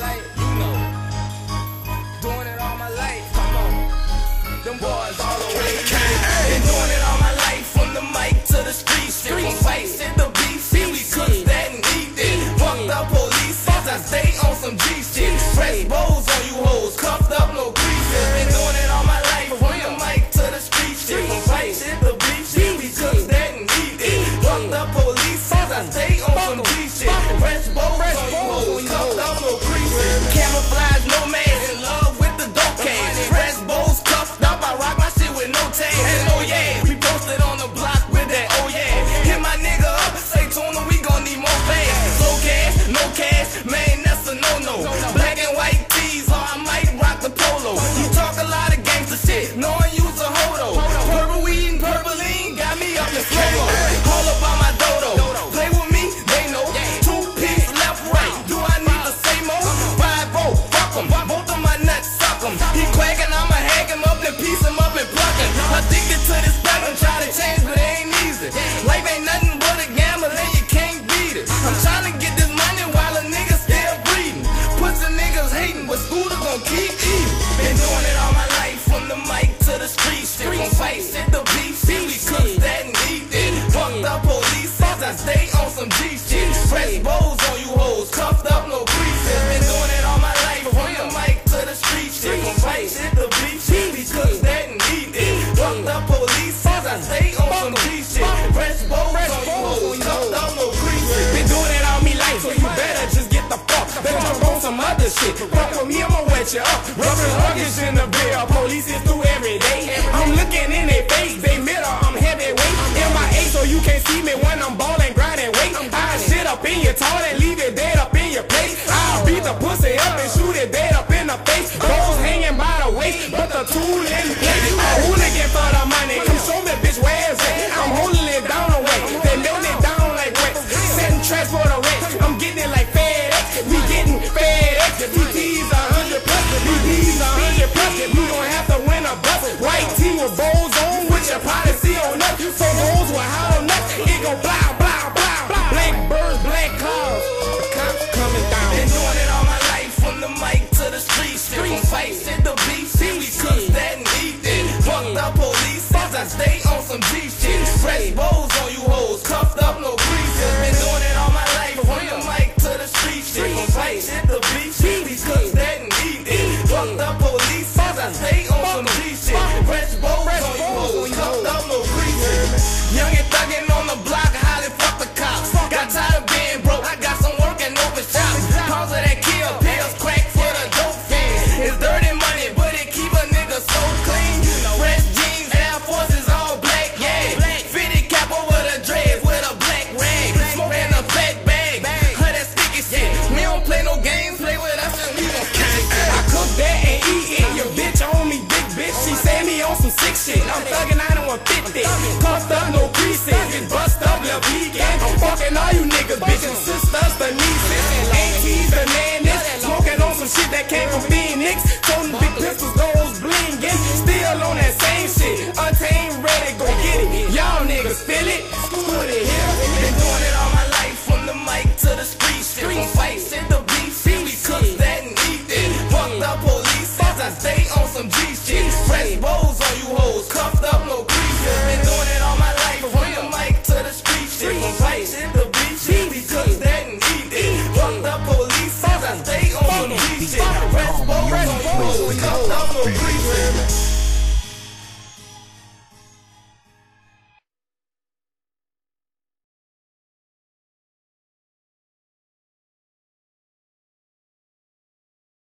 life, you know. Doing it all my life, come on. Them boys. out the solo. All up on my dodo. Play with me, they know. Two piece left, right. Do I need the same old? five Five oh, fuck em. Both of my nuts suck em. He quacking, I'ma hack him up and piece him up and pluck him. Addicted to this pattern, try to change, but it ain't easy. Life ain't nothing but a gamble, and you can't beat it. I'm trying to get this money while a nigga still breathing. Puts the niggas hating, but Scooter gon' keep eating. Been doing it all. shit. Fuck with me, I'ma wet you up. Rubbing luggage in the bill. Police is through every day. I'm looking in their face, they middle, I'm heavyweight. MIA, so you can't see me when I'm ballin', grindin', weight. I shit up in your toilet, Fucking all you niggas, bitches, sisters, the nieces. Ain't he the nannies, smoking on some shit that came from